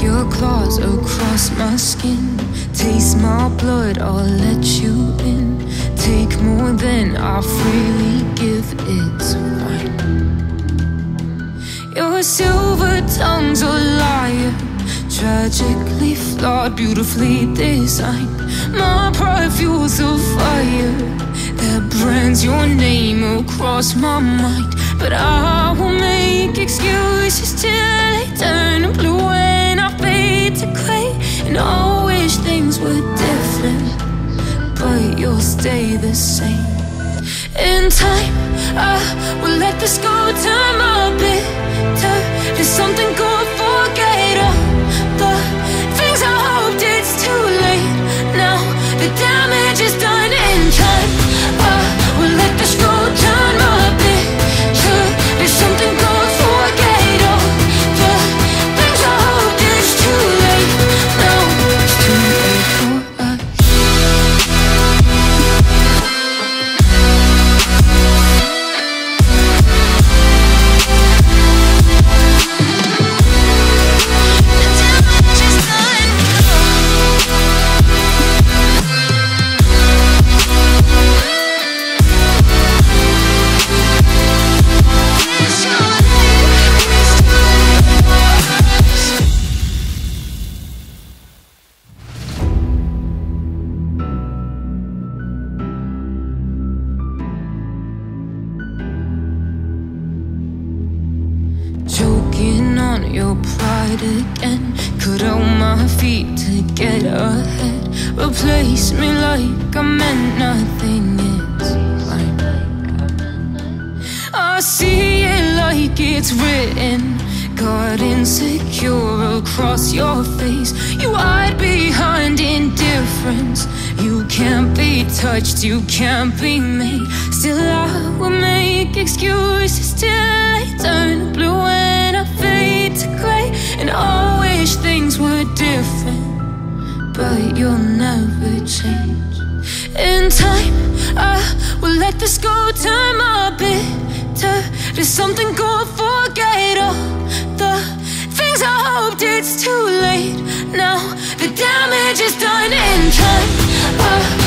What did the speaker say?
your claws across my skin. Taste my blood, I'll let you in. Take more than I freely give, it's fine. Your silver tongue's a liar. Tragically flawed, beautifully designed. My pride fuels a fire that brands your name across my mind. But I will make the same. In time, I will let this go. Turn my bitter to something good. Your pride again. Cut out my feet to get ahead. Replace me like I meant nothing. It's fine. I see it like it's written. God insecure across your face. You hide behind indifference. You can't be touched, you can't be made. Still, I will make excuses till I turn blue but you'll never change. In time, I will let this go. Turn my bitter to something good. Forget all the things I hoped. It's too late now. The damage is done in time. I